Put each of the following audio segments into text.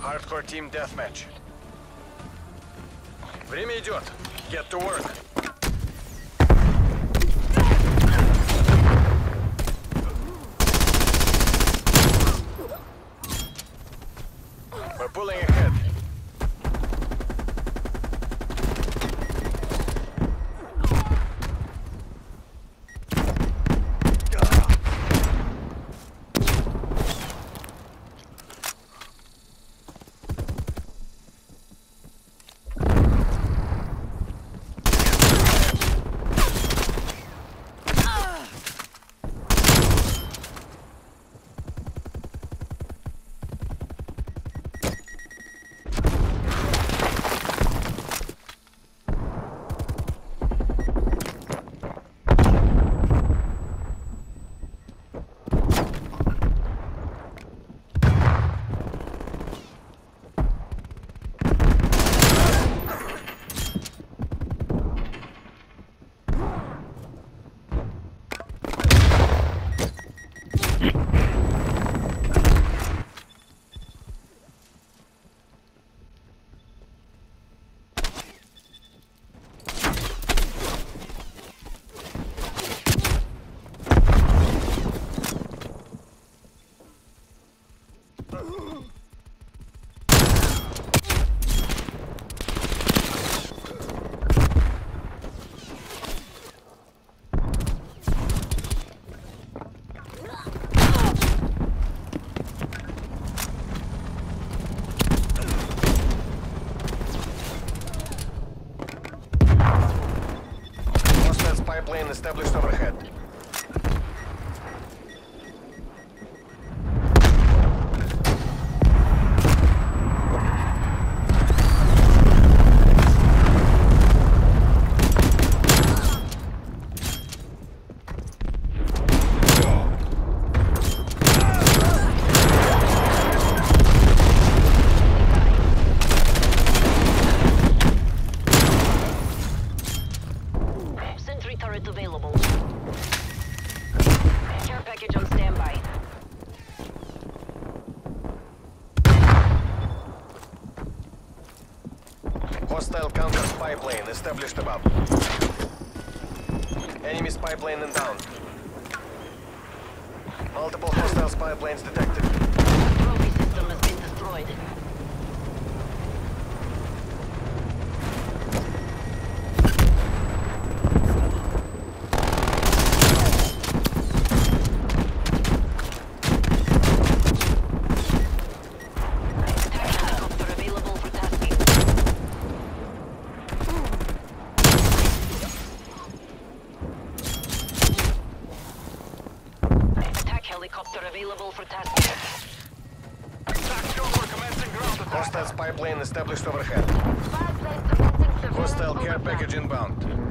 Hardcore Team Deathmatch. Время идет. Get to work. Established overhead. Sentry turret available. Care package on standby. Hostile counter spy plane established above. Enemy spy plane inbound. Multiple hostile spy planes detected. Trophy system has been destroyed. Attack helicopter available for tasking. Attack helicopter available for tasking. Hostile spy plane established overhead. Hostile care package inbound.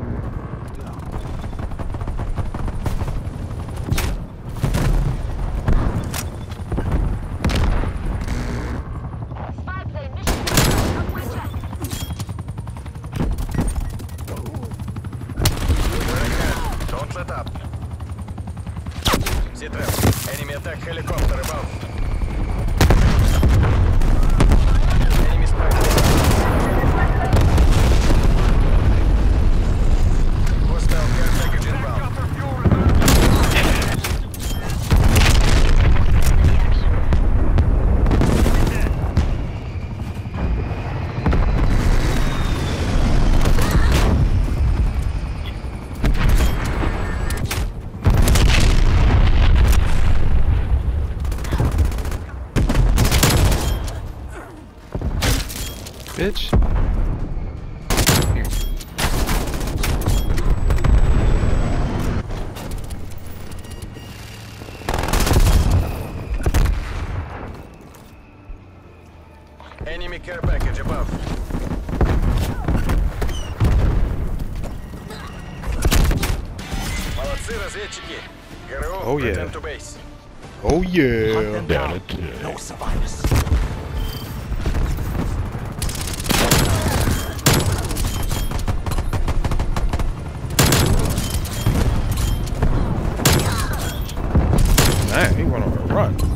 Z-trap. Enemy attack helicopter above. bitch. Enemy care package above. Oh, oh yeah. Oh yeah. Down. Down. No survivors. Run.